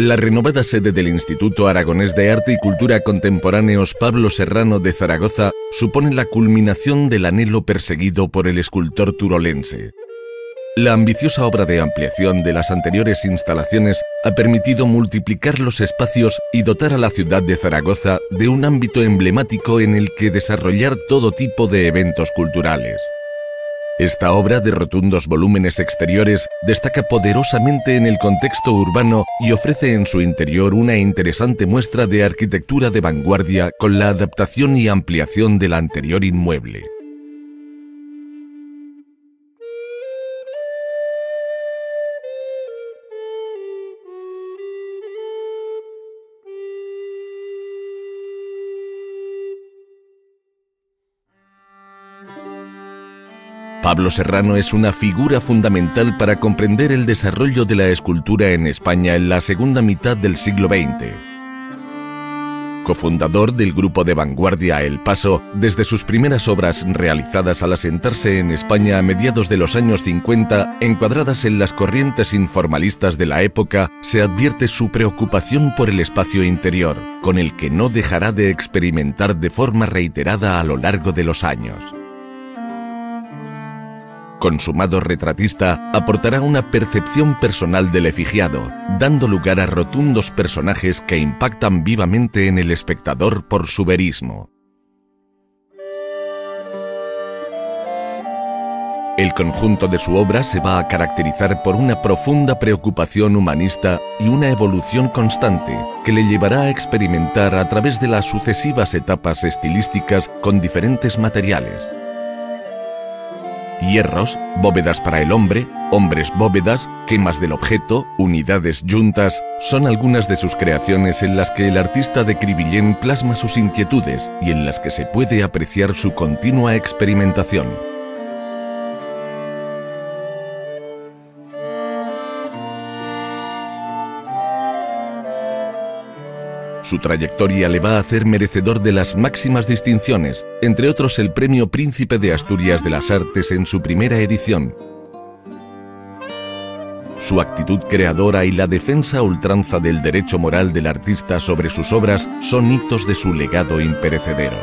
La renovada sede del Instituto Aragonés de Arte y Cultura Contemporáneos Pablo Serrano de Zaragoza supone la culminación del anhelo perseguido por el escultor turolense. La ambiciosa obra de ampliación de las anteriores instalaciones ha permitido multiplicar los espacios y dotar a la ciudad de Zaragoza de un ámbito emblemático en el que desarrollar todo tipo de eventos culturales. Esta obra de rotundos volúmenes exteriores destaca poderosamente en el contexto urbano y ofrece en su interior una interesante muestra de arquitectura de vanguardia con la adaptación y ampliación del anterior inmueble. Pablo Serrano es una figura fundamental para comprender el desarrollo de la escultura en España en la segunda mitad del siglo XX. Cofundador del grupo de vanguardia El Paso, desde sus primeras obras realizadas al asentarse en España a mediados de los años 50, encuadradas en las corrientes informalistas de la época, se advierte su preocupación por el espacio interior, con el que no dejará de experimentar de forma reiterada a lo largo de los años consumado retratista, aportará una percepción personal del efigiado, dando lugar a rotundos personajes que impactan vivamente en el espectador por su verismo. El conjunto de su obra se va a caracterizar por una profunda preocupación humanista y una evolución constante que le llevará a experimentar a través de las sucesivas etapas estilísticas con diferentes materiales, hierros, bóvedas para el hombre, hombres bóvedas, quemas del objeto, unidades juntas, son algunas de sus creaciones en las que el artista de Cribillén plasma sus inquietudes y en las que se puede apreciar su continua experimentación. Su trayectoria le va a hacer merecedor de las máximas distinciones, entre otros el Premio Príncipe de Asturias de las Artes en su primera edición. Su actitud creadora y la defensa ultranza del derecho moral del artista sobre sus obras son hitos de su legado imperecedero.